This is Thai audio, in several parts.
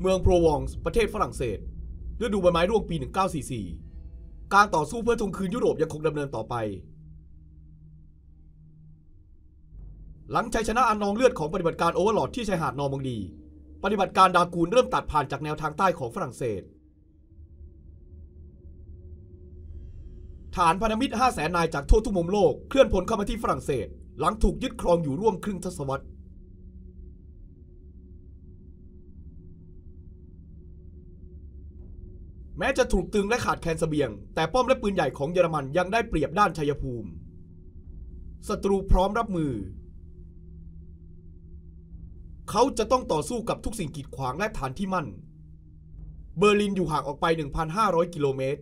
เมืองโปรวองส์ประเทศฝรั่งเศสฤดูใบไม้ร่วงปี 1944 การต่อสู้เพื่อทวงคืนยุโรปยังคงดำเนินต่อไป หลังชัยชนะอันนองเลือดของปฏิบัติการโอเวอร์ลอร์ดที่ชายหาดนอร์มังดี ปฏิบัติการดรากูนเริ่มตัดผ่านจากแนวทางใต้ของฝรั่งเศส ทหารพันธมิตร 5 0 0แสนนายจากทั่วทุกมุมโลกเคลื่อนพลเข้ามาที่ฝรั่งเศส หลังถูกยึดครองอยู่ร่วมครึ่งทศวรรษ ม้จะถูกตึงและขาดแคลนเสบียง แต่ป้อมและปืนใหญ่ของเยอรมันยังได้เปรียบด้านชัยภูมิศัตรูพร้อมรับมือ เขาจะต้องต่อสู้กับทุกสิ่งกีดขวางและฐานที่มั่น เบอร์ลินอยู่ห่างออกไป 1,500 กิโลเมตร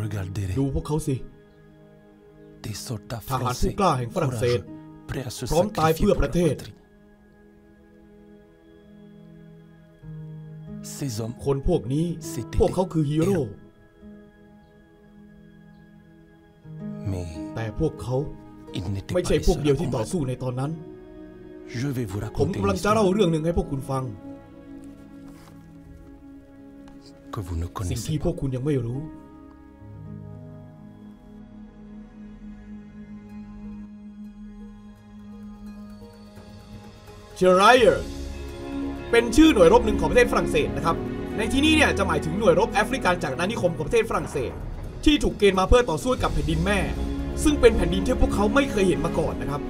Regardez ดูพวกเขาสิ des soldats ทหารผู้ français กล้าแห่งฝรั่งเศส พร้อมตายเพื่อประเทศ คนพวกนี้ พวกเขาคือฮีโร่แต่พวกเขาไม่ใช่พวกเดียวที่ต่อสู้ในตอนนั้น ผมกำลังจะเล่าเรื่องหนึ่งให้พวกคุณฟัง สิ่งที่พวกคุณยังไม่รู้ เชอร์ไรเออร์เป็นชื่อหน่วยรบหนึ่งของประเทศฝรั่งเศสนะครับ ในที่นี้เนี่ยจะหมายถึงหน่วยรบแอฟริกันจากอาณานิคมของประเทศฝรั่งเศส ที่ถูกเกณฑ์มาเพื่อต่อสู้กับแผ่นดินแม่ ซึ่งเป็นแผ่นดินที่พวกเขาไม่เคยเห็นมาก่อนนะครับ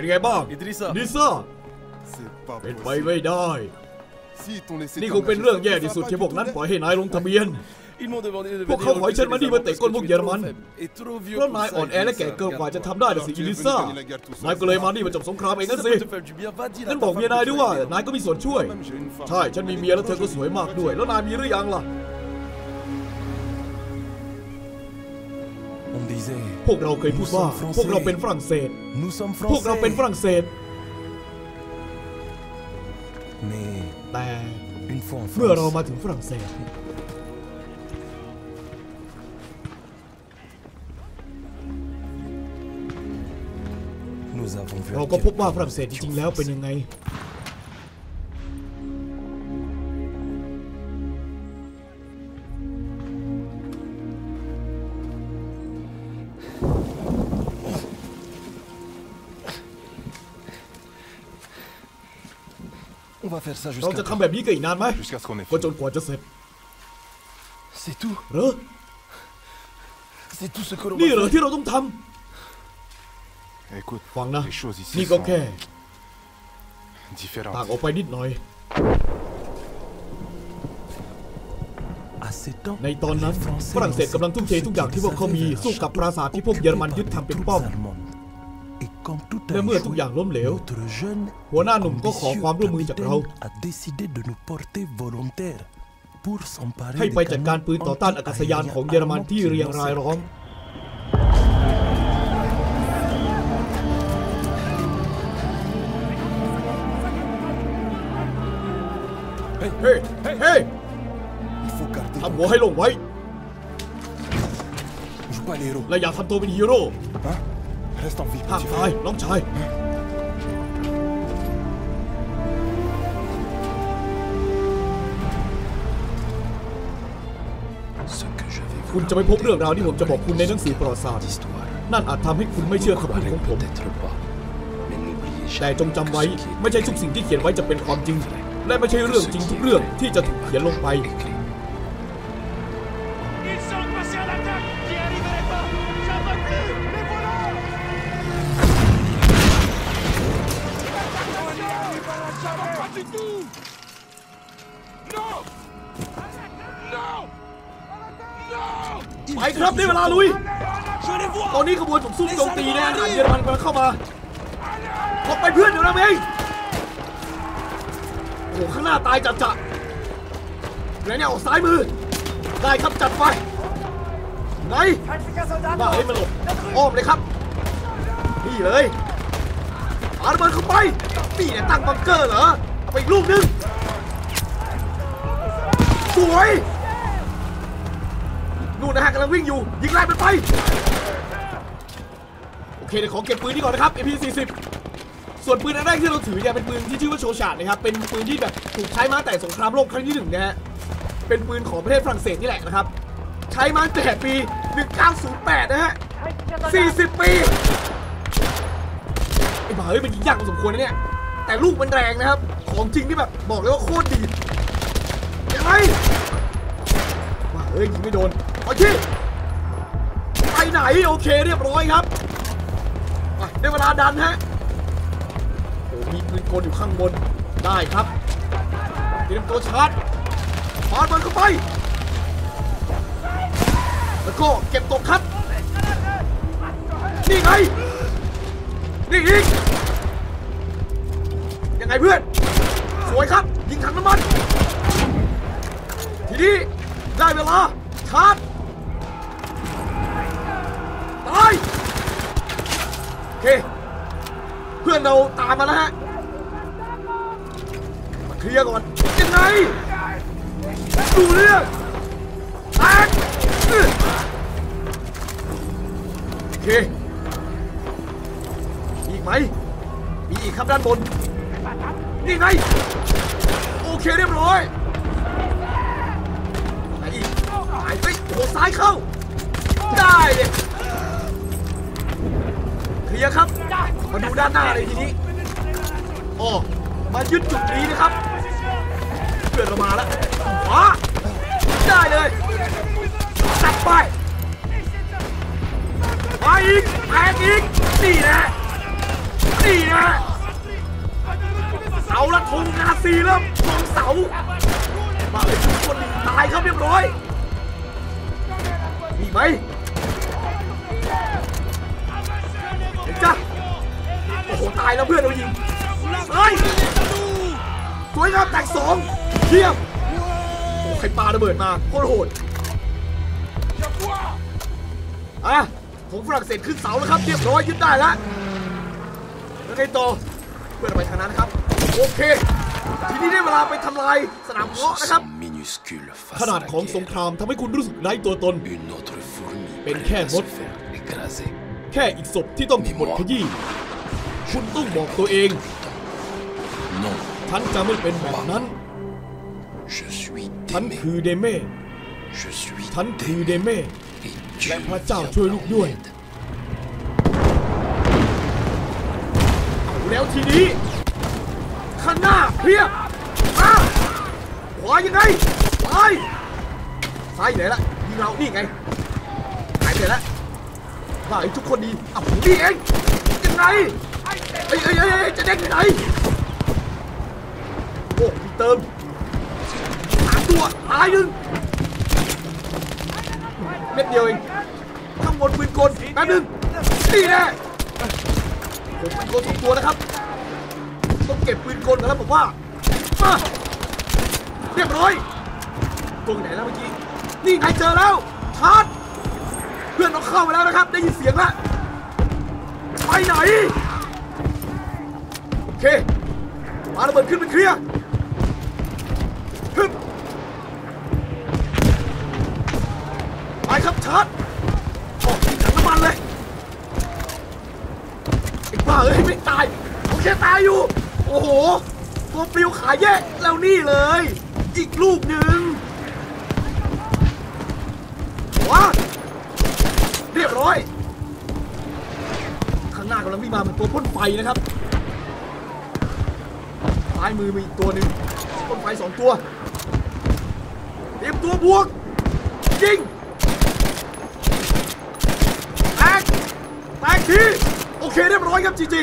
เป็นไงบ้าง Idrissa. ลิซ่า C'est pas เป็นไป possible. ไม่ได้ Si ton laissé นี่ faire คงเป็นเรื่องแย่ machin, ที่ ça สุด va ที่ pas พวก du นั้น tout ปล่อยให้นายลงทะเบียน Ils m'ont demandé de พวกเขาขอให้ฉันมา venir นี่มาเตะก้นพวกเยอรมัน Et trop vieux เพราะ pour นาย ça, อ่อนแอและ Idrissa, แก่เกินกว่า regarde. จะทำได้นะสิ Alors, อิ tu ลิ es ซ่า venu gagner la guerre tout seul. นายก็เลยมานี่มาจบสงครามเอง Ça นั่น peut สิ te faire du bien, va dire à นั่น ta บอก femme เมีย que นาย tu ด้วย vas ว่า aider. นายก็มีส่วนช่วย Même j'ai une femme. ใช่ฉันมีเมียแล้วเธอก็สวยมากด้วย แล้วนายมีหรือยังล่ะ พวกเราเคยพูดว่า พวกเราเป็นฝรั่งเศส nous sommes พวกเราเป็นฝ français. รั่งเศส Mais แต่ une fois en เมื่อเรา France, มาถึงฝรั่งเศส nous avons vu เรา à ก็ quel พบว่า point ฝรั่งเศสจ nous ริง étions ๆแล้วเป็น français. ยังไง va faire ça เรา jusqu'à จะทำแบบนี้กันอีกนานไหม Jusqu'à ce qu'on ait ก็ fini. จนกว่าจะเสร็จ C'est tout. เหรอ C'est tout ce que l'on นี่เหรอ va faire. ที่เราต้องท Écoute, ำฟังนะ les choses ici นี่ก็ sont แค่ différentes. ต่างออกไปนิดหน่อย À ces temps, ในตอนนั้น les Français ฝรั่งเศสกำลังทุ่มเททุกอย่างที่พวกเขามี สู้กับปราสาทที่พวกเยอรมันยึดทำเป็นป้อม Et quand tout a และเมื่อ échoué, ทุกอย่างล้มเหลว notre jeune หัวหน้าหนุ่มก็ขอความร่วมมือจากเรา capitaine a décidé de nous porter volontaires pour s'emparer ให้ des ไปจัดการปืนต่อต้านอากาศยานของเยอรมันที่เรียงรายล้อมเฮ้ย เฮ้ยเฮ้ย Il faut garder. ทำหัวให้ลงไว้ Joue pas les héros. และอย่าทำตัวเป็นฮีโร่ Hein Reste en vie, ห้าม petit ตาย frère. น้องชาย Ce que je vais คุณ vous จะไม่พบเรื่องราวที่ผมจะบอกคุณในหนังสือประวัติศาสตร์ d'histoire. นั่นอาจทำให้คุณไม่เชื่อคำพูด Croirez ของผม peut-être pas. Mais n'oubliez แต่ jamais จงจำไว้ que ce qui est ไม่ใช่ทุกสิ่งที่เขียนไว้จะเป็นความจริง และไม่ใช่เรื่องจริงทุกเรื่องที่จะถูกเขียนลงไป écrit. หารเยอรมันกำลังเข้ามาออกไปเพื่อนเดี๋ยวนะเองอ้ข้างหน้าตายจัดจะไหนเนี่ยออกซ้ายมือ ได้ครับจัดไปไหนบ้าเฮ้ยมันหลบอ้อมเลยครับ นี่เลยปาระเบิดเข้าไปนี่เนี่ยตั้งบังเกอร์เหรอ เอาไปอีกลูกนึง สวยนู่นนะฮะกำลังวิ่งอยู่ ยิงไล่มันไป เคเดี๋ยวขอเก็บปืนนี้ก่อนนะครับ MP40 ส่วนปืนอันแรกที่เราถือเนี่ยเป็นปืนที่ชื่อว่าโชชาดนะครับ เป็นปืนที่แบบถูกใช้มาแต่สงครามโลกครั้งที่หนึ่งนะฮะ เป็นปืนของประเทศฝรั่งเศสนี่แหละนะครับ ใช้มาแต่ปี 1908 นะฮะ 40 ปีไอ้บ้าเฮ้ยมันยิงยากพอสมควรนะเนี่ย แต่ลูกมันแรงนะครับ ของจริงที่แบบบอกเลยว่าโคตรดียังไงบ้าเฮ้ยยิงไม่โดนเอาที่ไปไหนโอเคเรียบร้อยครับ ได้เวลาดันฮะโอ้มีปืนกลอยู่ข้างบน ได้ครับเตรียมตัวชาร์จปาดมันเข้าไป แล้วก็เก็บตกครับ นี่ไง นี่อีก ยังไงเพื่อน สวยครับ ยิงถังน้ำมัน ทีนี้ได้เวลาชาร์จ เค เพื่อนเราตามมาแล้วฮะ มาเคลียร์ก่อนยังไงดูเรื่องแตกโอเค อีกไหม มีอีกครับด้านบน นี่ไง โอเคเรียบร้อยไหนอีกหายไปโอ้โหซ้ายเข้า ได้เลย ลียร์ครับ มาดูด้านหน้าเลยทีนี้ โอ๋อมายึดจุดนี้นะครับเพื่อเรามาแล้วขวาได้เลยจับไปไปอีกแทงอีกนี่นะนี่นะเอาละธงนาซีเริ่มลงเสามาเลยทุกคนตายครับเรียบร้อยมีไหม ตายแล้วเพื่อนเรายิงเฮ้ยสวยงามแตกสองเยี่ยมโอ้ใครปาระเบิดมาโคตรโหดอะผมฝรั่งเศสขึ้นเสาแล้วครับเรียบร้อยยึดได้แล้วแล้วไงต่อเพื่อนเราไปทางนั้นครับ โอเค ทีนี้ได้เวลาไปทำลายสนามเพาะนะครับ minuscule ขนาดของสงครามทำให้คุณรู้สึกไร้ตัวตน Une autre fourmi Ben, prête quel à mot. se faire écraser. แค่อีกศพที่ต้องถูกบดขยี้ คุณต้องบอกตัวเอง Non, ฉันจะไม่เป็นแบบนั้น je suis ฉัน Démé. คือเดเม่ Je suis ฉันคือเด Démé. เม่ Et Dieu และพระเจ้าช่วยลูกด้วย viendra en aide. เอาแล้วทีนี้ข้างหน้าเพียบมาขวายังไงไปซ้ายอยู่ไหนละยิงเรานี่ไงหายไปไหนละว่าไอ้ทุกคนดีอะผมนี่เองยังไง เอ้ยเอ้ยเอ้ยเจะเด้งไปไหนโอ้มีเติมสามตัวตายหนึ่งเม็ดเดียวเองข้างบนปืนกลแป๊บนึงนี่แน่ผมปืนกลสองตัวนะครับ ต้องเก็บปืนกลกันแล้วผมว่ามาเรียบร้อยตัวไหนแล้วเมื่อกี้ นี่ไงเจอแล้วชาร์จเพื่อนเราเข้ามาแล้วนะครับ ได้ยินเสียงแล้วไปไหน เคปาระเบิดขึ้นเป็นเคลียร์ฮึบไปครับชาร์จออกยิงถังน้ำมันเลยไอ้บ้าเอ้ยไม่ตายโอเคตายอยู่ โอ้โหตัวปลิวขาแยกแล้วนี่เลย อีกลูกหนึ่งว้าเรียบร้อย ข้างหน้ากำลังวิ่งมาเป็นตัวพ่นไฟนะครับายมือมีอีกตัวหนึ่งพ่นไฟสองตัว เตรียมตัวบวกยิงแตกแตกทีโอเคเรียบร้อยครับจีจี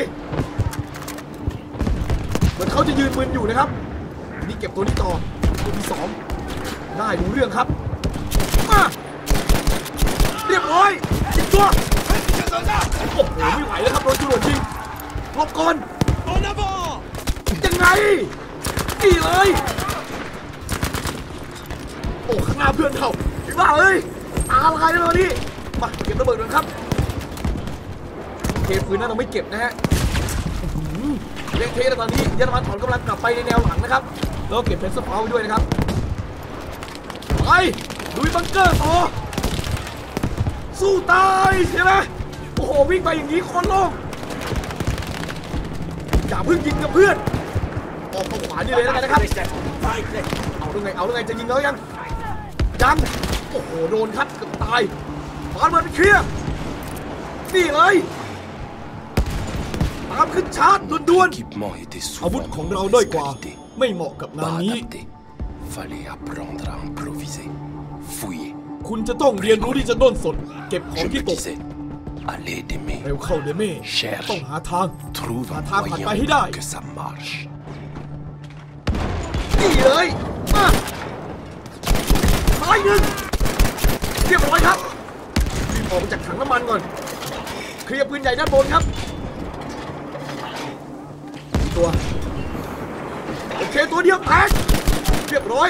เหมือนเขาจะยืนมึนอยู่นะครับ นี่เก็บตัวนี้ต่อตัวที่สองได้ดูเรื่องครับมาเรียบร้อยจิงตัวโอ้โหไม่ไหวแล้วครับโดนจรวดยิงหลบก่อน En avant ยัง ไงนี่เลย โอ้ข้างหน้าเพื่อนเขาถึงว่าเอ้ยตาลายแล้วนี่มาเก็บระเบิดกันครับโอเคปืนนั้นเราไม่เก็บนะฮะอื้อหือเละเทะแล้วตอนนี้เยอรมันถอนกำลังกลับไปในแนวหลังนะครับแล้วเก็บ Panzerfaust ด้วยนะครับไปลุยบังเกอร์ต่อสู้ตายใช่ไหมโอ้โหวิ่งไปอย่างนี้คนโล่งอย่าเพิ่งยิงกับเพื่อน ออกทางขวานี่เลยแล้วกันนะครับเอาด้วยไงเอาด้วยไงจะยิงแล้วยังยังโอ้โหโดนคัดเกือบตายฟานมันไปเคลียร์นี่เลยตามขึ้นชาร์จด่วน L'équipement était ๆอาวุธ souvent ของ de เราด้อย mauvaise กว่า qualité. ไม่เหมาะกับงาน Pas นี้ adapté. Fallait apprendre à improviser. Fouiller. คุณจะต้องเรียนรู้ที่จะด้นสด เก็บของ Je ที่ me ตก disais, allez d'aimer. เร็วเข้าเดเม่ Cherche. ต้องหาทาง Trouve un Attends, moyen pas Hida. que ça marche. นี่เลยมาซ้ายหนึ่งเรียบร้อยครับรีบออกมาจากถังน้ำมันก่อน เคลียร์ปืนใหญ่ด้านบนครับอีกตัว โอเคตัวเดียวแตกเรียบร้อย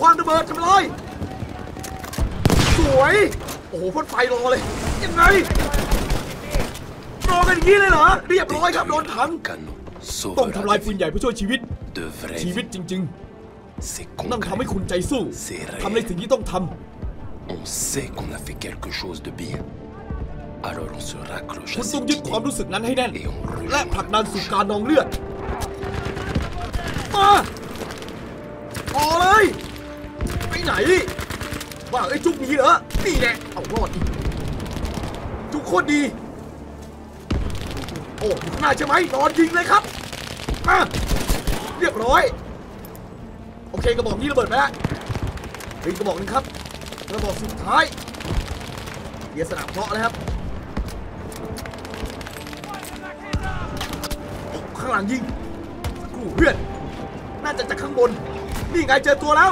ความระเบิดทำลายสวย โอ้โหพ่นไฟรอเลย ยังไงรอกันอย่างนี้เลยเหรอ เรียบร้อยครับโดนถัง Canon ต้อง sauvera ทำลาย des ปืน vies. ใหญ่เพื่อช่วยชีวิต De vraies ชีวิต vies. จริง C'est ๆ ต้องทำให้ concret. คุณใจสู้ C'est réel. ทำในสิ่งที่ต้องท On sait qu'on a fait quelque chose de bien. Alors on se ำ raccroche คุ à ณต้อง cette ยึดความ idée. รู้สึกนั้นให้แน่น Et on และ rejoint ผลักดันสู่การนองเลือด มาต่อเลย ไปไหน ว่าเอ้ยจุกหนี้เหรอ นี่แหละ เอารอดอีก จุกโคตรดี โอ้อยู่ข้างหน้าใช่ไหมนอนยิงเลยครับ มา เรียบร้อย โอเคกระบอกนี้ระเบิดไปแล้วอีกกระบอกนึงครับกระบอกสุดท้ายเดียสนามเพาะนะครับข้างหลังยิงกูเพื่อน น่าจะจากข้างบน นี่ไงเจอตัวแล้ว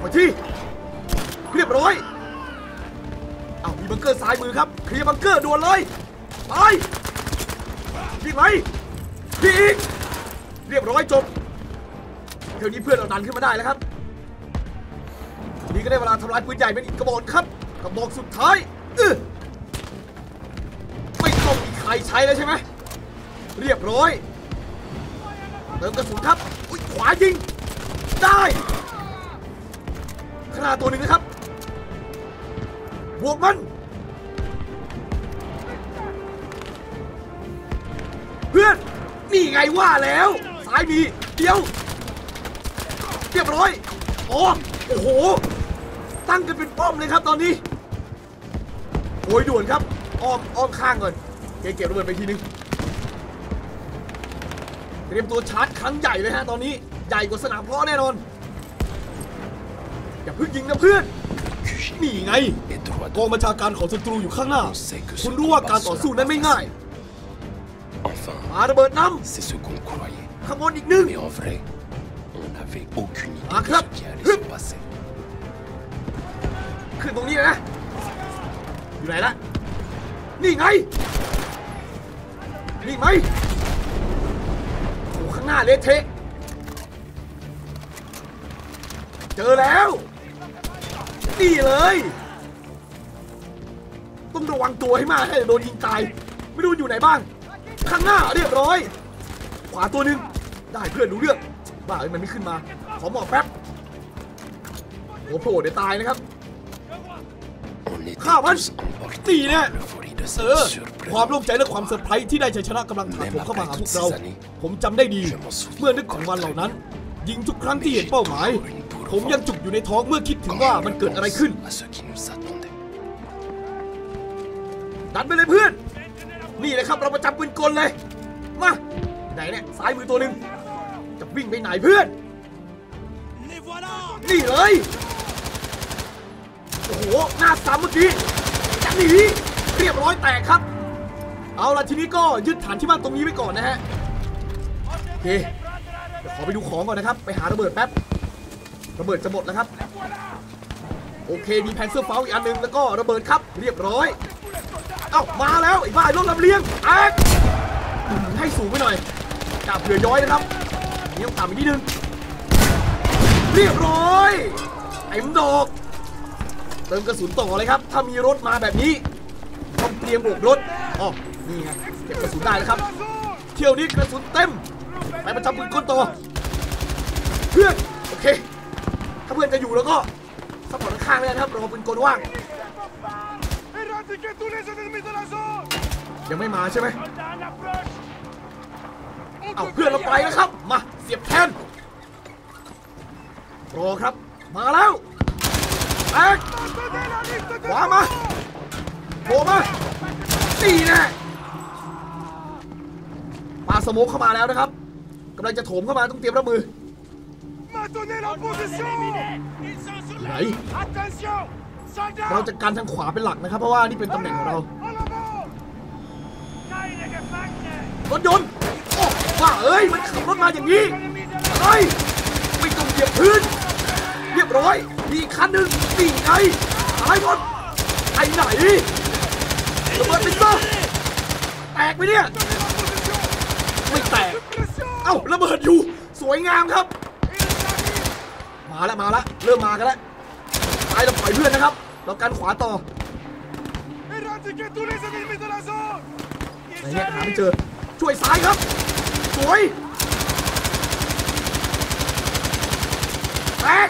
ขอที่เรียบร้อยเอามีบังเกอร์ซ้ายมือครับเคลียร์บังเกอร์ด่วนเลยไปยิงไหมยิงอีกเรียบร้อยจบ เท่านี้เพื่อนเราดันขึ้นมาได้แล้วครับนี่ก็ได้เวลาทำลายปืนใหญ่เป็นอีกกระบอกครับกระบอกสุดท้ายเออไม่ต้องมีใครใช้แล้วใช่ไหมเรียบร้อยเติมกระสุนครับอุ้ยขวายิงได้ขนาตัวหนึ่งนะครับบวกมันเพื่อนนี่ไงว่าแล้วซ้ายมีเดียว เรียบร้อยอ๋อโอ้โห ตั้งกันเป็นป้อมเลยครับตอนนี้โอ้ยด่วนครับ อ้อมอ้อมข้างก่อนเก็บเก็บระเบิดไปทีนึงเตรียมตัวชาร์จครั้งใหญ่เลยฮะตอนนี้ ใหญ่กว่าสนามเพาะแน่นอน อย่าเพิ่งยิงนะเพื่อน นี่ไง Et droit กองบัญชาการของศัตรูอยู่ข้างหน้า On sait que ce คุณรู้ว่าการต่อสู้นั้นไม่ง่าย Enfin, ปาระเบิดน้ c'est ce qu'on croyait. ำข้างบนอีกหนึ่ง n'avait aucune idée Ah, de clap. ce qui allait Hup. se passer. ขึ้นตรงนี้เลยนะ อยู่ไหนละ นี่ไง นี่ไหมโอ้ข้างหน้าเละเทะ เจอแล้ว นี่เลย ต้องระวังตัวให้มากให้โดนยิงตาย ไม่รู้อยู่ไหนบ้าง ข้างหน้าเรียบร้อย ขวาตัวหนึ่งได้เพื่อนรู้เรื่อง บ้าเอ้ยมันไม่ขึ้นมา ขอหมอบแป๊บโอ้โหเดี๋ยวตายนะครับ On était Ah, ouais. tous emportés Dis, là. par l'euphorie de เออความโล่งใจและความเซอร์ไพรส์ที่ได้ชัยชนะกำลังถาโถมเข้ามาหาพวกเรา ผมจำได้ดี เมื่อนึกถึงวันเหล่านั้น ยิงทุกครั้งที่เห็นเป้าหมาย ผมยังจุกอยู่ในท้องเมื่อคิดถึงว่ามันเกิดอะไรขึ้นดันไปเลยเพื่อน นี่เลยครับเราประจำปืนกลเลย มา ไหนเนี่ยซ้ายมือตัวหนึ่ง จะวิ่งไปไหนเพื่อน นี่เลย โอ้โห หน้าซ้ำเมื่อกี้จะหนีเรียบร้อยแตกครับ เอาละทีนี้ก็ยึดฐานที่มั่นตรงนี้ไว้ก่อนนะฮะ โอเค เดี๋ยวขอไปดูของก่อนนะครับ ไปหาระเบิดแป๊บ ระเบิดจะหมดแล้วครับ โอเค มีแพนเซอร์เฟลอีกอันหนึง แล้วก็ระเบิดครับ เรียบร้อย เอ้า มาแล้วไอ้บ้าไอ้รถลำเลียงแอ๊ให้สูงไปหน่อยกาบเผื่อย้อยนะครับ ยตามอีกนิดนึง เรียบร้อยไอ้มดอกเติมกระสุนต่อเลยครับ ถ้ามีรถมาแบบนี้ต้องเตรียมโบกรถอ๋อนี่ไงเก็บกระสุนได้แล้วครับ เที่ยวนี้กระสุนเต็มไปประจำปืนกลต่อเพื่อนโอเค ถ้าเพื่อนจะอยู่แล้วก็ซัพพอร์ตข้างเลยนะครับรอปืนกลว่างยังไม่มาใช่ไหมเอาเพื่อนเราไปแล้วครับ มา เสียบแทนรอครับ มาแล้วแตก Tenez la liste ข des วามาโผล่มาตีแน่ปาสโมกเข้ามาแล้วนะครับกำลังจะโถมเข้ามาต้องเตรียมรับมือ Maintenez la position Ils sont sur ไหน Attention เรา Soldats จะกันทางขวาเป็นหลักนะครับ เพราะว่านี่เป็นตำแหน่งของเรา En avant Keine Gefangene รถยนต์โอ้ ว่าเอ้ยมันขับรถมาอย่างนี้ Ennemis de la เฮ้ยไม่ต้องเหยียบพื้น เรียบร้อย มีอีกคันหนึ่งนี่ไงตายหมดไอ้ไหนระเบิดไปซะแตกไปเนี่ย ไม่แตก pression เอ้าระเบิดอยู่ สวยงามครับ มาแล้วมาแล้วเริ่มมากันแล้วตายเราปล่อยเพื่อนนะครับ เรากันขวาต่อ Éradiquez tous les ennemis de la zone ไหนเนี่ยหาไม่เจอ ช่วยซ้ายครับ สวยแตก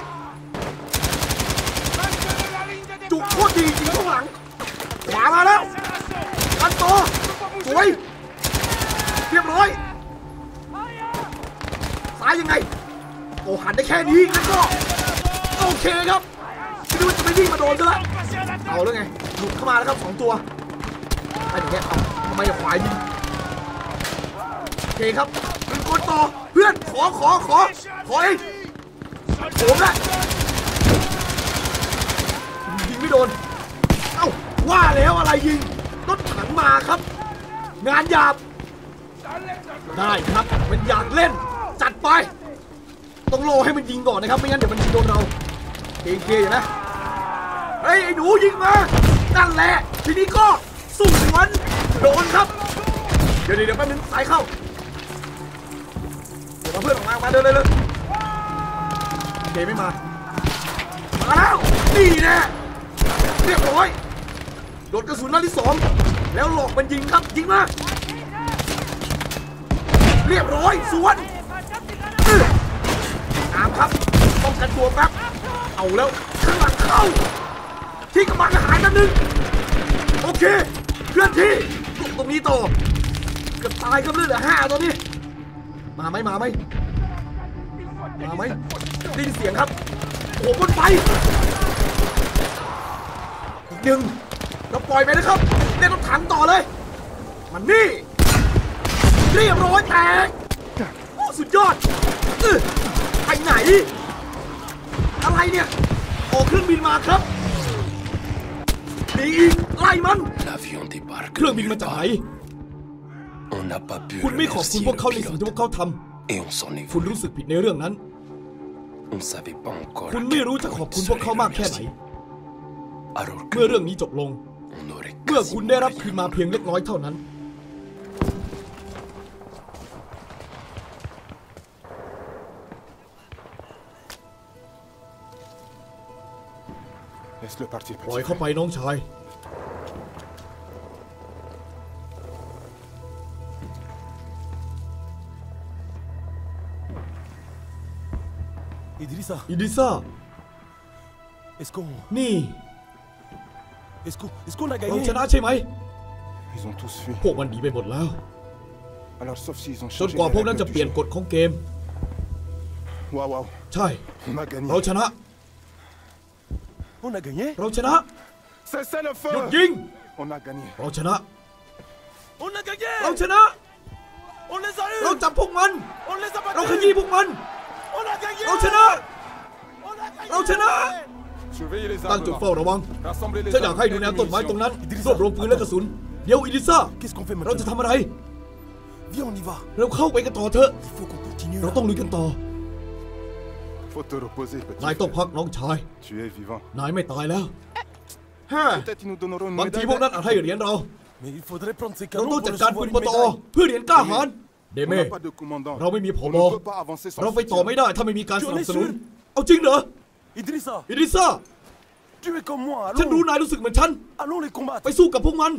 จุกโคตรดีจริงข้างหลัง ขวามาแล้วกันต่อสวย เรียบร้อย ซ้ายยังไง โอ้หันได้แค่นี้งั้นก็ โอเคครับไม่รู้ว่าจะไม่วิ่งมาโดนซะละเอาแล้วไงหลุดเข้ามาแล้วครับสองตัวไอ้อย่างเงี้ยเอาทำไมอะขวายิง เคครับเป็นคนต่อเพื่อนขอขอขอขอเองผมละยิงไม่โดน เอ้าว่าแล้วอะไรยิงรถถังมาครับ งานหยาบ ได้ครับมันอยากเล่น จัดไป ต้องรอให้มันยิงก่อนนะครับ ไม่งั้นเดี๋ยวมันยิงโดนเราเกงเกอยู่นะเฮ้ยไอ้หนูยิงมานั่นแหละ ทีนี้ก็สวนโดนครับเดี๋ยวเดี๋ยวเดี๋ยวแป๊บนึงสายเข้า มาเพื่อนออกมา มาเดินเลยเลยเกไม่มา มาแล้ว นี่แน่เรียบร้อย โดนกระสุนนัดที่สองแล้วหลอกมันยิงครับ ยิงมาเรียบร้อย สวนอื้อตามครับ ป้องกันตัวแป๊บ เอาแล้วข้างหลังเข้า ที่กำบังหายนัดหนึ่งโอเค เคลื่อนที่ตรงนี้ต่อเกือบตายครับเลือดเหลือห้าตอนนี้ มาไหมมาไหมมาไหมได้ยินเสียงครับโอ้โหบนไฟอีกหนึ่งเราปล่อยไปนะครับเล่นรถถังต่อเลย มันนี่เรียบร้อยแตกโอ้สุดยอดอไปไหน อะไรเนี่ยออกเครื่องบินมาครับหนีอีกไล่มันเครื่องบินมาจากไหน คุณไม่ขอบคุณ remercier พวกเขา le ในสิ่ง pilote ที่พวกเขาท et on s'en est ำคุณ voulu. รู้สึกผิดในเรื่องนั้น On ne savait pas encore คุณ à ไม่ quel รู้จะ point ขอบ il คุณพวกเขา serait มากแค่ไหน remercié. Alors เมื่อ que เรื่องนี้จบลง on aurait เมื่อคุณ quasiment ได้รับ rien คืนมาเพียงเล็กน้อยเท่านั้น Laisse-le partir, ปล่อย petit. เข้าไปน้องชาย Idrissa, อิดิซ่า est-ce qu'on. นี่ Est-ce qu'on est qu'on a เรา gagné ชนะใช่ไหม Ils ont tous fui. พวกมันหนีไปหมดแล้ว Alors, sauf s'ils ont จน changé กว่า les พวกนั้น règles จะ du เปลี่ยน jeu. กฎของเกม Waouh, waouh. ใช่ On a gagné. เราชนะ On a gagné เราชนะ Cessez le หยุด feu ยิง On a gagné. เราชนะ On a gagné เราชนะ On les a เรา eus จับพวกมัน On les a เราข battus ยี้พวกมัน On a gagné เราชนะ On a gagné เราชนะ Surveillez les ตั้งจุด armes. เฝ้าระวัง Rassemblez les ฉันอยาก armes ให้ดู et แน les วต้นไม้ตรงนั้น munitions. รวบรวมปืนและกระสุน เดี๋ยวอิดิซ่า Qu'est-ce qu'on fait เราจะ maintenant ทำอะไร Viens, on y va เราเข้าไปกันต่อเถอะ Il faut qu'on continue เรา là. ต้องลุยกันต่อ Faut te reposer, นาย petit. ต้องพักน้องชาย Tu es vivant. นายไม่ตายแล้วฮ่า Peut-être ils nous donneront une บางที médaille. พวกนั้นอาจให้เหรียญเรา Mais il faudrait prendre ces เรา canons ต้อง pour จัดการ recevoir ปืน une ปตอ médaille. เพื่อเหรียญกล้าหาญเด On เม่ n'a pas de commandant. เราไม่มีผ On บ ne peut pas avancer sans เราไปต่อ soutien. ไม่ได้ถ้าไม่มีการสนับสนุน Johnny Sun เอาจริงเหรอ Idrissa, อิริซ่า tu es comme moi. ฉันรู้ Allons, นายรู้สึกเหมือนฉัน allons les combattre. ไปสู้กับพวกมัน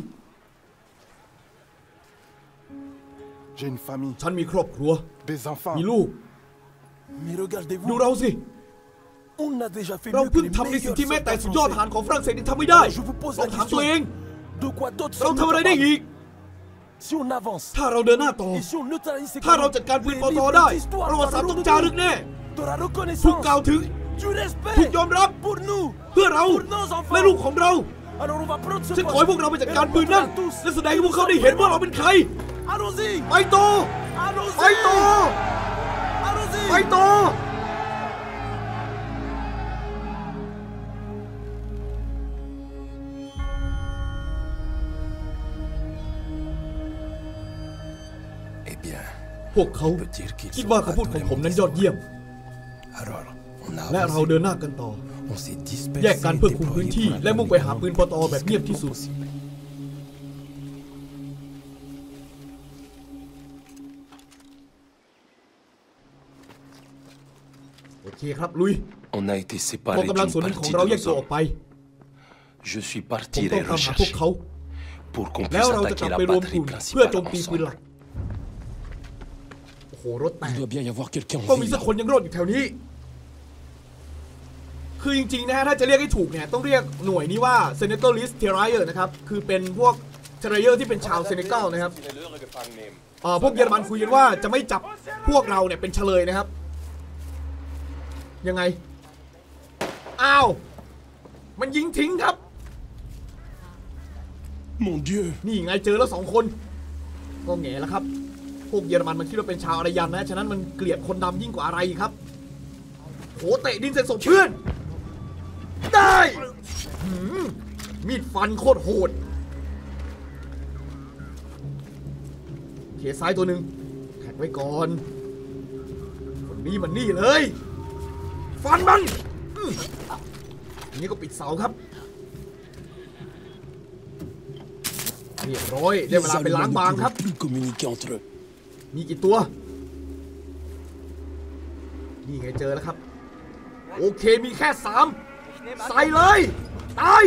J'ai une famille, ฉันมีครอบครัว des enfants. มีลูก Mais ดู regardez-vous, เราสิ on a déjà fait เรา mieux que เพิ่ง les ทำในสิ่ง meilleurs ที่แม้แต่ soldats สุดยอดท français. หารของฝรั่งเศสยังทำไม่ได้ Je vous pose ต้อ la งถามตัวเอง question. De quoi d'autres เรา sommes ทำอะไรได้ capables อีก Si on avance, ถ้าเราเดินหน้าต่อ et si on neutralise ces ถ้าเรา colons, จัดการปืน les ปอตอ livres ได้ d'histoire ประวัติศาสตร์ parleront ต้อง de จารึก nous. แน่ de la ถูก reconnaissance, กล่าวถึง du ถูก respect ยอมรับ pour nous. เพื่อเรา Pour nos enfants. และลูกของเรา Alors on va prendre ce ฉันขอให้พวกเราไปจัดการปืนนั่น et le montrer à tous. และแสดงให้พวกเขาได้เห็นว่าเราเป็นใคร Allons-y ไปต่อ Allons-y ไปต่อ Allons-y ไปต่อ Eh bien, พวกเขา on peut dire qu'ils คิด ont ว่าคำพูด raté ของ les ผมนั้น mauvais ยอดเยี่ยม Alors, on a และเรา avancé. เดินหน้ากันต่อ On s'est แยก dispersé กัน et เพื่อคุมพื้น déployé ที่ pour la และมุ่งไปหาปืนปตอแบบเงียบที่สุด possible. โอเคครับลุย On a été กอง séparés กำลัง d'une ส่วนหนึ่งของ partie เรา de แยก nos ตัวออก hommes. ไป Je suis ผม parti ต้อ les งตามหาพวก rechercher เขา pour qu'on แล้ว puisse เราจะกลั attaquer บ la ไปรวมก batterie ลุ่มเพื่อ principale โจมตีปืนหลั ensemble. กโอ้โหรถแต Il ก doit bien y avoir quelqu'un ต้อง en มี vie. สักคนยังรอดอยู่แถวนี้ คือจริงๆนะฮะถ้าจะเรียกให้ถูกเนี่ยต้องเรียกหน่วยนี้ว่า Senegalese Terrier นะครับคือเป็นพวก Terrier ที่เป็นชาวเซเนกัลนะครับเอ่อพวกเยอรมันคุยกันว่าจะไม่จับพวกเราเนี่ยเป็นเฉลยนะครับ ยังไง อ้าว มันยิงทิ้งครับ Mon Dieu นี่ไงเจอแล้วสองคน ก็แง่แล้วครับ พวกเยอรมันมันคิดว่าเป็นชาวอารยันนะ ฉะนั้นมันเกลียดคนดำยิ่งกว่าอะไรอีกครับโหเตะดินใส่ศพเพื่อน ได้หืมมีดฟันโคตรโหดเขซ้ายตัวหนึ่งแท็กไว้ก่อน คนนี้มันนี่เลย ฟันมันอื้ออันนี้ก็ปิดเสาครับเรียบร้อยได้ Les เวลาไปล้าง Allemands บาง ne ครับ pourront plus communiquer entre eux. มีกี่ตัว นี่ไงเจอแล้วครับ โอเคมีแค่สาม ใส่เลย ตาย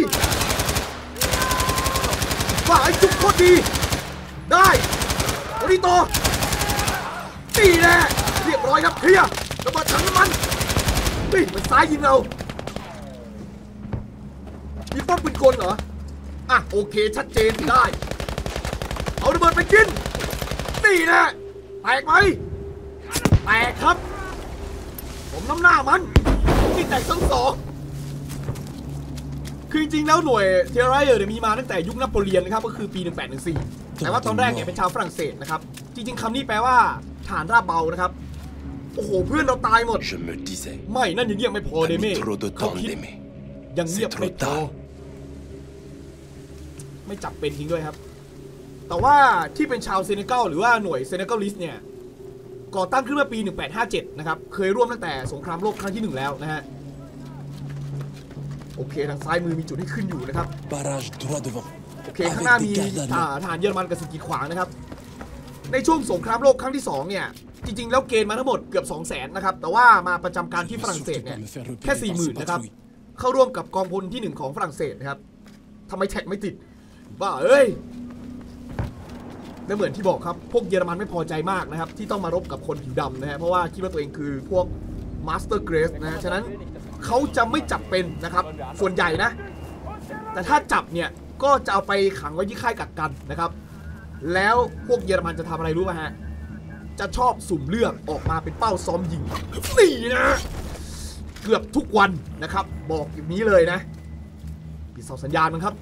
ว่าไอ้จุกโคตรดี ได้ตัวนี้ต่อตีแน่เรียบร้อยครับเคลียร์ระเบิดถังน้ำมันนี่มันซ้ายยิงเรามีป้อมปืนกลเหรอ อะ โอเค ชัดเจนได้ เอาระเบิดไปกิน นี่แนะแตกไหมแตกครับ ผมน้ำหน้ามันที่แตกทั้งสอง คือจริงๆแล้วหน่วยเทเรเยอร์เนี่ยมีมาตั้งแต่ยุคนโปเลียนนะครับก็คือปี 1814 แต่ว่าตอนแรกเนี่ยเป็นชาวฝรั่งเศสนะครับ จริง ๆคำนี้แปลว่าฐานราบเบานะครับ โอ้โหเพื่อนเราตายหมด Je me disais, ไม่นั่นยังเงียบไม่พอ t'as เดเม่ mis trop de เขา temps คิด d'aimer. ยังเงียบ C'est ไม่ trop พอ tard. ไม่จับเป็นจริงด้วยครับ แต่ว่าที่เป็นชาวเซเนกัลหรือว่าหน่วยเซเนกัลลิสเนี่ยก่อตั้งขึ้นเมื่อปี 1857 นะครับ เคยร่วมตั้งแต่สงครามโลกครั้งที่หนึ่งแล้วนะฮะ โอเคทางซ้ายมือมีจุดให้ขึ้นอยู่นะครับ Barrage droit devant. โอเคข้างหน้า Avec มี des gardes อ่า allemands. ทหารเยอรมันกับสิ่งกีดขวางนะครับ ในช่วงสงครามโลกครั้งที่2เนี่ยจริงๆ แล้วเกณฑ์มาทั้งหมดเกือบ 2 0 0 0 0 0นะครับ แต่ว่ามาประจำการที่ฝรั่งเศสเนี่ยแค่40,000นะครับ เข้าร่วมกับกองพลที่ 1 ของฝรั่งเศสนะครับทำไม tag ไม่ติดบ้าเอ้ยและเหมือนที่บอกครับ พวกเยอรมันไม่พอใจมากนะครับ ที่ต้องมารบกับคนผิวดำนะฮะเพราะว่าคิดว่าตัวเองคือพวก master race นะฮะฉะนั้น เขาจะไม่จับเป็นนะครับ ส่วนใหญ่นะ แต่ถ้าจับเนี่ยก็จะเอาไปขังไว้ที่ค่ายกักกันนะครับ แล้วพวกเยอรมันจะทำอะไรรู้ไหมฮะ จะชอบสุ่มเลือกออกมาเป็นเป้าซ้อมยิงนี่นะ เกือบทุกวันนะครับ บอกอย่างนี้เลยนะปิดเสาสัญญาณมันครับ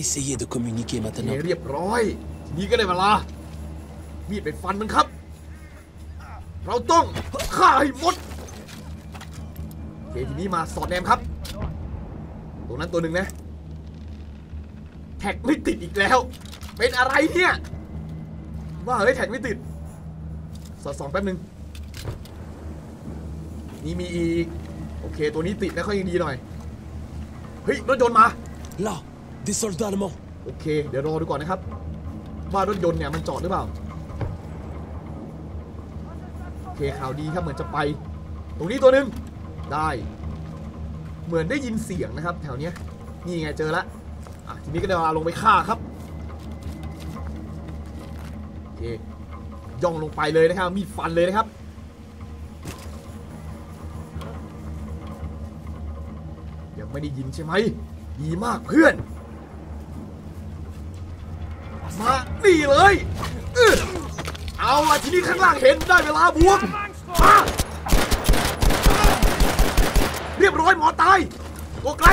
Essayez de communiquer เอ maintenant. เรียบร้อยทีนี้ก็ได้เวลามีดไปฟันมันครับ เราต้องฆ่าให้หมดโอ เคทีนี้มาสอดแนมครับ ตรงนั้นตัวหนึ่งนะ แท็กไม่ติดอีกแล้ว เป็นอะไรเนี่ย ว่าเฮ้ยแท็กไม่ติด สอดสองแป๊บหนึ่งนี่มีอีก โอเค ตัวนี้ติดนะเขายังดีหน่อย เฮ้ย รถยนต์มา Là, des soldats allemands. โอเค เดี๋ยวรอดูก่อนนะครับ ว่ารถยนต์เนี่ยมันจอดหรือเปล่าเคข่าวดีครับเหมือนจะไป ตรงนี้ตัวหนึ่ง ได้ เหมือนได้ยินเสียงนะครับแถวเนี้ยนี่ไงเจอละอะทีนี้ก็ได้เวลาลงไปฆ่าครับโอเคย่องลงไปเลยนะครับ มีดฟันเลยนะครับยังไม่ได้ยินใช่ไหมดีมากเพื่อนมานี่เลยอื้อเอาล่ะทีนี้ข้างล่างเห็นได้เวลาบวกมาเรียบร้อยหมอตาย ตัวไกล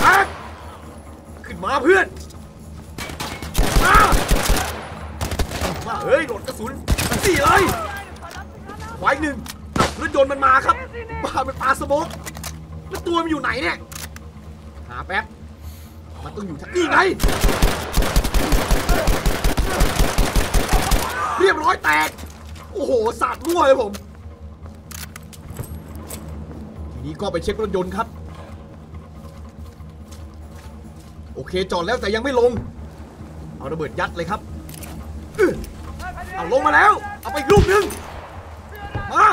แตกขึ้นมาเพื่อนมามาเฮ้ยโหลดกระสุนสี่เลยขวาอีกหนึ่งรถยนต์มันมาครับบ้ามันปลาสโมกแล้วตัวมันอยู่ไหนเนี่ยหาแป๊บมันต้องอยู่ทางนี่ไงเรียบร้อยแตก โอ้โหสาดรั่วเลยผม ทีนี้ก็ไปเช็ครถยนต์ครับ โอเคจอดแล้วแต่ยังไม่ลง เอาระเบิดยัดเลยครับเอาลงมาแล้ว เอาไปอีกลูกหนึ่งมา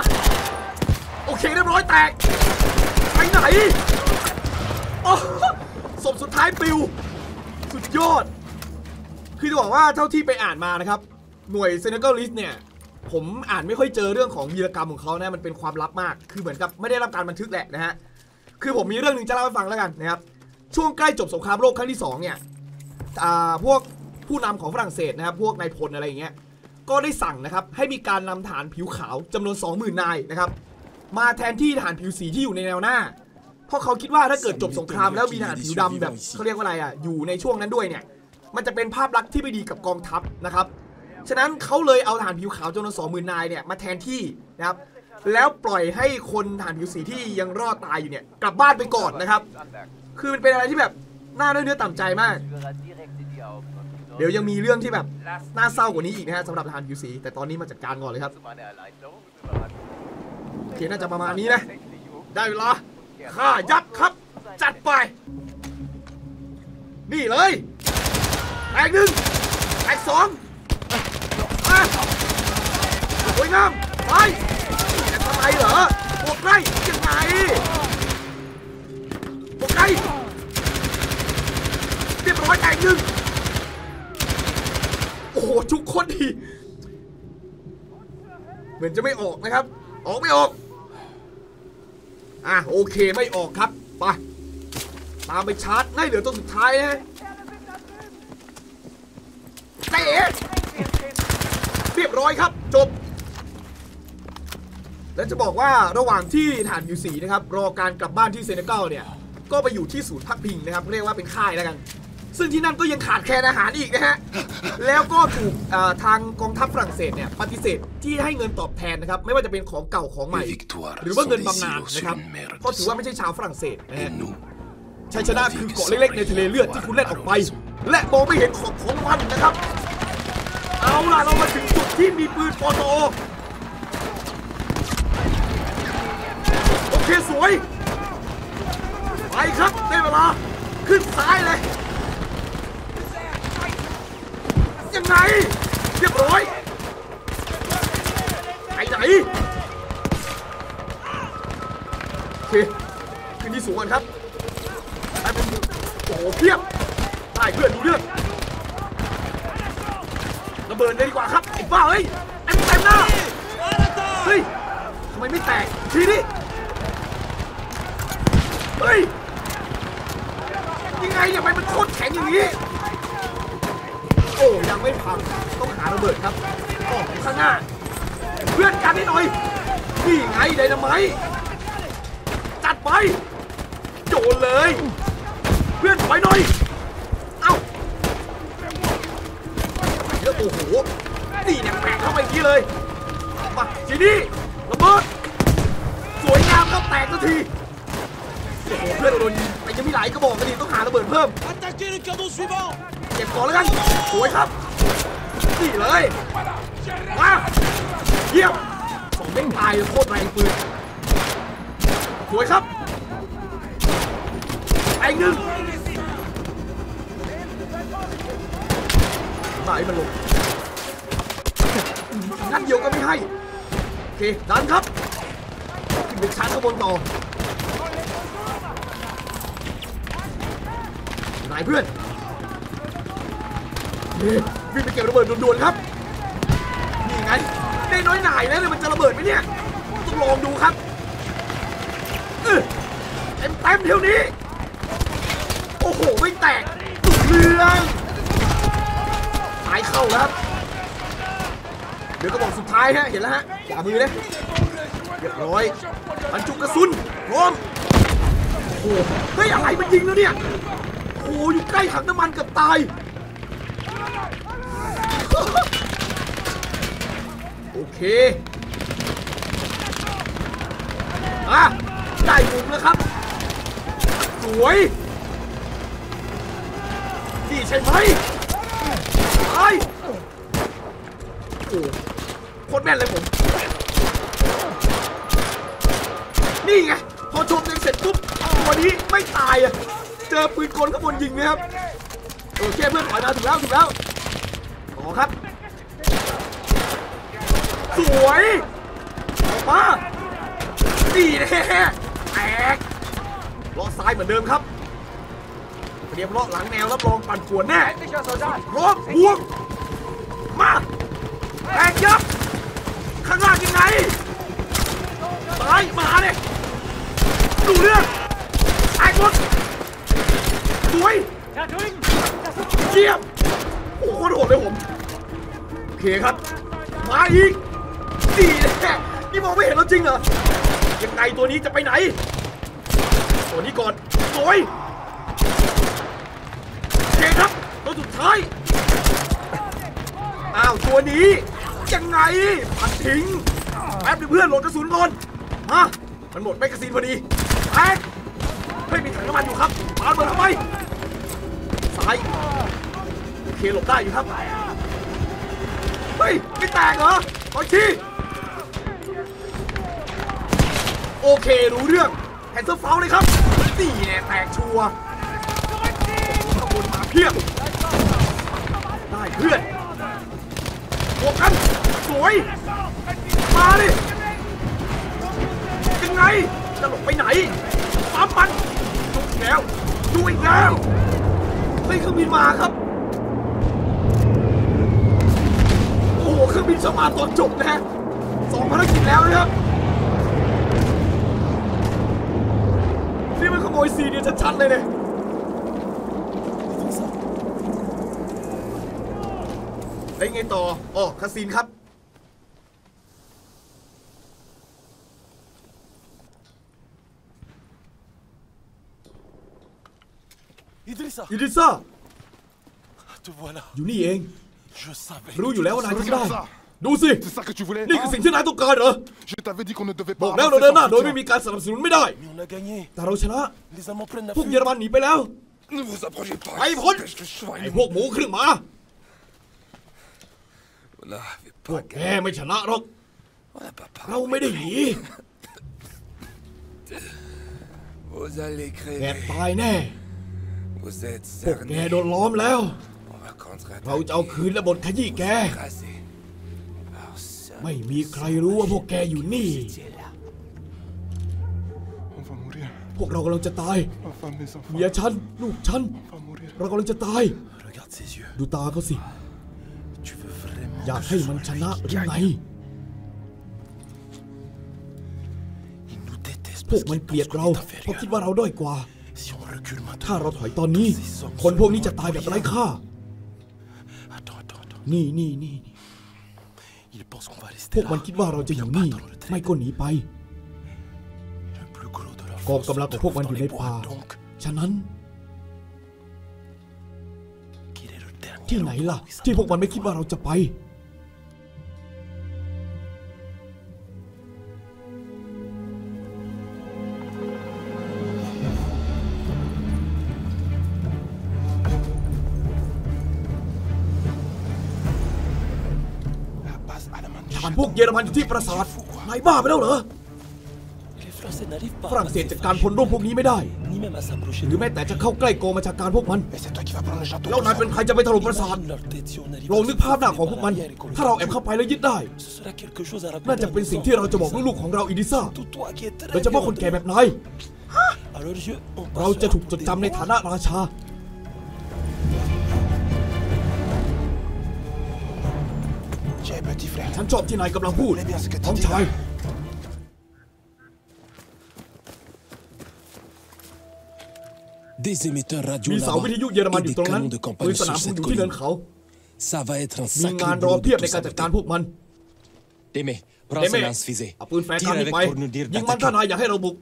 โอเคเรียบร้อยแตก ไปไหนโอ้ศพสุดท้ายปิว สุดยอด คือจะบอกว่าเท่าที่ไปอ่านมานะครับ หน่วยเซนเกอลิสเนี่ย ผมอ่านไม่ค่อยเจอเรื่องของวีรกรรมของเขานะ มันเป็นความลับมาก คือเหมือนกับไม่ได้รับการบันทึกแหละนะฮะ คือผมมีเรื่องหนึ่งจะเล่าให้ฟังแล้วกันนะครับ ช่วงใกล้จบสงครามโลกครั้งที่2เนี่ยพวกผู้นำของฝรั่งเศสนะครับ พวกนายพลอะไรอย่างเงี้ย ก็ได้สั่งนะครับ ให้มีการนำฐานผิวขาวจำนวน 20,000 นายนะครับ มาแทนที่ฐานผิวสีที่อยู่ในแนวหน้า เพราะเขาคิดว่าถ้าเกิดจบสงครามแล้วมีทหารผิวดำแบบเขาเรียกว่าอะไรอะ อยู่ในช่วงนั้นด้วยเนี่ย มันจะเป็นภาพลักษณ์ที่ไม่ดีกับกองทัพนะครับ ฉะนั้นเขาเลยเอาทหารผิวขาวจำนวนสองหมื่นนายเนี่ยมาแทนที่นะครับแล้วปล่อยให้คนทหารผิวสีที่ยังรอดตายอยู่เนี่ยกลับบ้านไปก่อนนะครับ คือมันเป็นอะไรที่แบบน่าด้วยเนื้อต่ำใจมาก เดี๋ยวยังมีเรื่องที่แบบน่าเศร้ากว่านี้อีกนะฮะสำหรับทหารผิวสีแต่ตอนนี้มาจัดการก่อนเลยครับโอเคน่าจะประมาณนี้นะ ได้เวลาฆ่ายับครับ จัดไป นี่เลยแตกหนึ่งแตกสองมาสวยงามไปจะทำไมเหรอพวกไรยังไง พวกไรเรียบร้อยแตกหนึ่งโอ้โหทุกคนดีเหมือนจะไม่ออกนะครับ ออกไม่ออก อะโอเคไม่ออกครับไปตามไปชาร์จได้เหลือตัวสุดท้ายนะเตะเรียบร้อยครับจบ แล้วจะบอกว่าระหว่างที่ฐานยูสีนะครับ รอการกลับบ้านที่เซเนกัลเนี่ย ก็ไปอยู่ที่ศูนย์พักพิงนะครับเรียกว่าเป็นค่ายแล้วกัน ซึ่งที่นั่นก็ยังขาดแคลนอาหารอีกนะฮะแล้วก็ถูกเอ่อทางกองทัพฝรั่งเศสเนี่ยปฏิเสธที่ให้เงินตอบแทนนะครับไม่ว่าจะเป็นของเก่าของใหม่ Les victoires หรือว่า sont เงิน des บำนาญ îlots นะครับ sur une mer เพราะถือว่าไม่ใช่ชาวฝรั่งเศสนะ Et ฮะ nous, ชัยชนะคือเกาะเล็กๆในทะเลเลือดที่คุณเล่นออกไป และมองไม่เห็นขอบของมันนะครับ เอาล่ะเรามาถึงจุดที่มีปืนปอโตโอเคสวย ไปครับได้เวลา ขึ้นซ้ายเลย ยังไง เรียบร้อย ไปไหนโอเคขึ้นที่สูงก่อนครับได้เป็นโอ้โหเพียบได้เพื่อนดูเรื่องระเบิดเลยดีกว่าครับไอ้บ้าเฮ้ยไอ้เต็มหน้าเฮ้ยทำไมไม่แตกทีนี้เฮ้ย ยังไงเนี่ยทำไมมันโคตรแข็งอย่างนี้ โอ้ยังไม่พังต้องหาระเบิดครับออกข้างหน้า เพื่อนกันนิดหน่อย นี่ไงไดนาไมต์จัดไปโยนเลย เพื่อนถอยหน่อย เอ้าเยอะโอ้โห นี่เนี่ยแปะเข้าไปอย่างนี้เลย มาทีนี้ระเบิด สวยงามครับแตกสักที โอ้โหเพื่อนเราโดนยิง ยังมีหลายกระบอกกันดีต้องหาระเบิดเพิ่ม Attaquez le canon suivant เก็บก่อนแล้วกันสวยครับนี่เลยมาเยี่ยมสองเด้งตายโคตรแรงปืนสวยครับไอ้หนึ่งไหนมันลงนัดเดียวก็ไม่ให้เคดันครับขึ้นไปชาร์จข้างบนต่อายเพื่อนวิ่งไปเก็บระเบิดด่วนๆครับ นี่ไงได้น้อยหน่ายแล้วเนี่ยมันจะระเบิดไหมเนี่ยต้องลองดูครับเต็มเต็มๆเที่ยวนี้ โอ้โห ไม่แตกตุกเรื่องสายเข้าแล้วครับเดี๋ยวก็บอกสุดท้ายฮะ เห็นแล้วฮะขวามือนะเรียบร้อยบรรจุกระสุนพร้อมโอ้โหเฮ้ยอะไรมันยิงแล้วเนี่ย อ้อยู่ใกล้ถังน้ำมันเกือบตาย โอเคอะได้มุมแล้วครับ สวยนี่ใช่ไหมตายโอ้โคตรแม่นเลยผม นี่ไง พอชมเสร็จปุ๊บตัวนี้ไม่ตายอะ เจอปืนกลข้างบนยิงนะครับโอเคเพื่อนถอยมาถูกแล้วถูกแล้วต่อครับ สวยมาดีแน่แตกเลาะซ้ายเหมือนเดิมครับเตรียมเลาะหลังแนวรับรองปั่นป่วนแน่พร้อมบวกมาแตกยับข้างล่างยังไงซ้ายมาเนี่ยดูเรื่องไอ้หมด สวยเจี๊ยบโอ้โหโคตรโหดเลยผมโอเคครับ มาอีกดีแน่นี่มองไม่เห็นแล้วจริงเหรอยังไงตัวนี้จะไปไหน ตัวนี้ก่อนสวยโอเคครับตัวสุดท้ายอ้าวตัวนี้ยังไงปัดทิ้งแป๊บเดีเพื่อนโหลดกระสุนก่อนฮะมันหมด magazine พอดี tag เฮ้มีถังน้ำมันอยู่ครับปาระเบิดทำไม ซ้โอเคหลบได้อยู่ครับเฮ้ยไม่แตกเหรอขออีกทีโอเครู้เรื่องแคนเซอร์เฟลเลยครับนี่แน่แตกชัวร์ข้างบนมาเพียบได้เพื่อนบวกกันสวยมาดิยังไงจะหลบไปไหนปั๊มมันดูอีกแล้วดูอีกแล้ว ฮ้ยเครื่องบินมาครับ โอ้โหเครื่องบินจะมาตอนจบนะฮะสองภารกิจแล้วนะครับ นี่มันขโมยซีเนียชัดๆเลยเนี่ยแล้ไงต่ออ๋อคาสินครับ Idrissa ยูดิซ่า Te voilà อยู่นี่เอง Je savais รู้อยู่แล้วว่านายทำได้ ça ดูสิ C'est ça que tu voulais นี่คือสิ่งที่นายต้องการเหรอ Je t'avais dit qu'on ne devait บ pas อกแล้ว avancer เราเดินหน้า sans โดยไม่ soutien. มีการสนับสนุนไม่ได้ Mais on a gagné แต่เราชนะ Les Allemands prennent la พวกเยอร fuite มันหนีไปแล้ว Ne vous approchez pas. ไอ้พ้น Dépêche le cheval. ไอ้พวกหมูครึ่งหมา On n'avait พว pas กแกไม่ชนะหรอก On n'a pas เรา parlé. ไม่ได้หนี Vous allez แก crever. ตายแน่ Vous êtes พวกแก cernés. โดนล้อมแล้ว On va contre เราจะเอาคืนและบทขยี้แก Rasé. Par ça. ไม่มีใครรู้ว่าพวกแกอยู่นี่ On va mourir. พวกเรากำลังจะตาย Ma femme, mes enfants. เมียฉัน ลูกฉัน On va mourir. เรากำลังจะตาย Regarde ses yeux ดูตาเขาสิ Tu veux vraiment อยาก que ให้ ce มัน soit ช lui นะ qui หรือไง gagne Il nous déteste พว parce กมัน qu'il เกลียด pense เรา qu'on est เพราะคิด inférieur ว่าเราด้อยกว่า Si on recule ถ้า maintenant เราถอยตอนนี้ คนพวกนี้จะตายแบบไร้ค่า Attends, attends, attends นี่นี่นี่นี่ Il pense qu'on va พ rester วกมัน là คิดว่าเราจะอยู่ Viens นี่ pas dans le trait. ไม่ก็หนีไป Le plus gros de leur กอง force กำลัง se ของพวก trouve มันอ dans ยู่ใน les ป่า bois Donc ฉะนั้น qu'il est le dernier ที่ไหนล่ะ endroit où ils ที่พวกมัน s'attendent ไม่คิดว่าเราจะไป ยอรมันอยู่ที่ปราสาทนายบ้าไปแล้วเหรอ Les Français n'arrivent pas ฝรั่งเศสจัดการพลร่วมพวกนี้ไม่ได้ ni même à s'approcher หรือแม้แต่จะเข้าใกล้กองบัญชาการพวกมัน Et c'est toi qui vas prendre le château. แล้วนายเป็นใครจะไปถล่มปราสาท Imagine leur tête si on arrive ลอง à นึ se กภาพหน้าของพวกมัน arrière et qu'on ถ้าเรา les แอบเข้าไปแล้วยึดได้ Ce sera quelque chose à น่า raconter จะ à เป็น nos สิ่งที่เราจะบอก enfants. ลูกๆของเราอิดิซ่า Tout toi qui es très โดยเฉพาะคนแก่แบบนาย À leurs yeux, on เรา passera จะถูก pour จด des จำใน rois. ฐานะราชา ฉันชอบที่นายกำลังพูดน้องชาย Des émetteurs radio มีเสา là-bas วิทยุเยอรมัน et อ des ยู่ตรงนั้น canons de ปืน campagne สนาม sur พุ่งอ cette ยู่ที่เนิน colline. เขา Ça va être un มี sacré งานรอ boulot เพียบ de ใน tout การจัด saboter. การพวกมัน Témé, prends เด ce เม่ lance-fusée. เอาปืนแฟร์ Tire การนี้ avec ไป pour nous dire ยิงมันถ้า d'attaquer. นายอยากให้เราบุก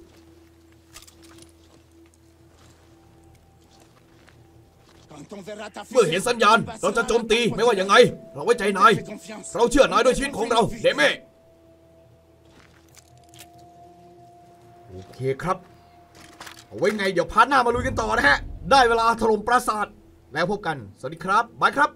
เมื่อเห็นสัญญาณ เราจะโจมตีไม่ว่ายังไง เราไว้ใจนาย เราเชื่อนายด้วยชีวิตของเรา เดเม่โอเคครับ เอาไว้ไงเดี๋ยวพาร์ทหน้ามาลุยกันต่อนะฮะ ได้เวลาถล่มปราสาท แล้วพบกัน สวัสดีครับ บายครับ